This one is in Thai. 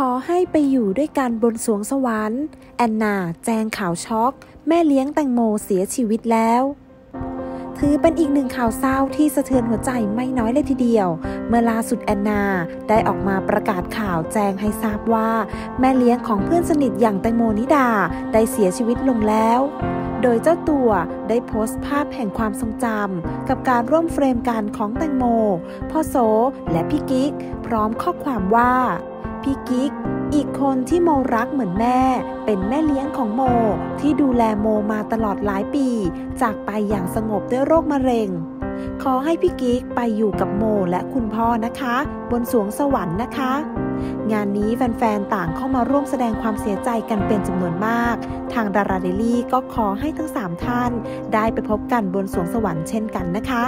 ขอให้ไปอยู่ด้วยกันบนสวงสวรรค์ แอนนา แจ้งข่าวช็อก แม่เลี้ยงแตงโมเสียชีวิตแล้ว ถือเป็นอีกหนึ่งข่าวเศร้าที่สะเทือนหัวใจไม่น้อยเลยทีเดียว เมื่อล่าสุดแอนนาได้ออกมาประกาศข่าวแจ้งให้ทราบว่า แม่เลี้ยงของเพื่อนสนิทอย่างแตงโมนิดาได้เสียชีวิตลงแล้วโดยเจ้าตัวได้โพสต์ภาพแห่งความทรงจำกับการร่วมเฟรมกันของแตงโม พ่อโสและพี่กิ๊ก พร้อมข้อความว่า พี่กิ๊ก อีกคนที่โมรักเหมือนแม่ เป็นแม่เลี้ยงของโมที่ดูแลโมมาตลอดหลายปี จากไปอย่างสงบด้วยโรคมะเร็ง ขอให้พี่กิ๊กไปอยู่กับโมและคุณพ่อนะคะ บนสวงสวรรค์นะคะ งานนี้แฟนๆ ต่างเข้ามาร่วมแสดงความเสียใจกันเป็นจำนวนมาก ทางดาราเดลี่ก็ขอให้ทั้ง 3 ท่าน ได้ไปพบกันบนสวงสวรรค์เช่นกันนะคะ